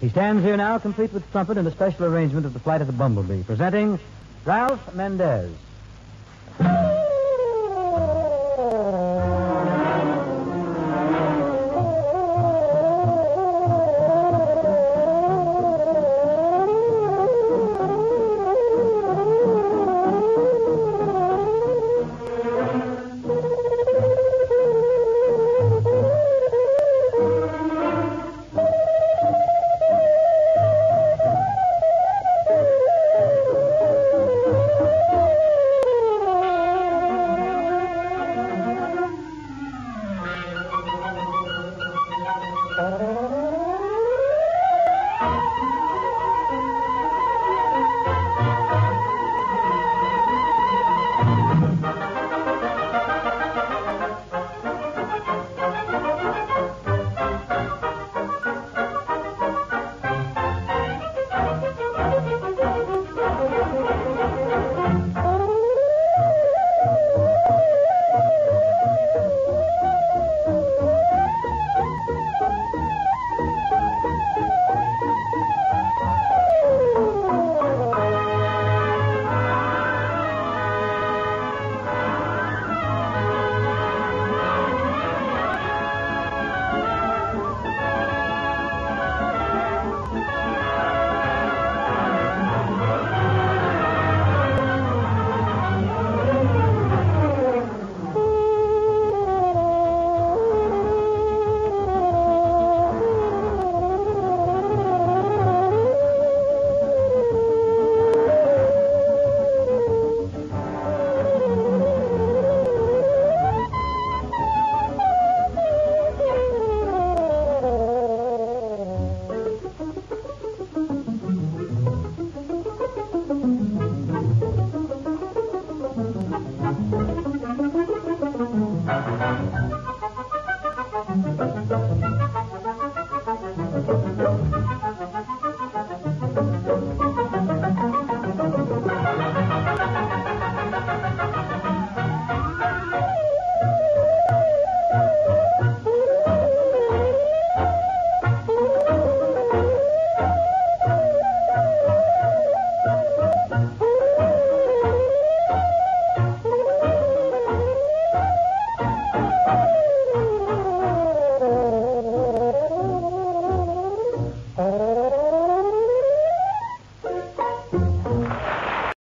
He stands here now, complete with trumpet and a special arrangement of the flight of the Bumblebee, presenting Rafael Mendez. あ! Oh.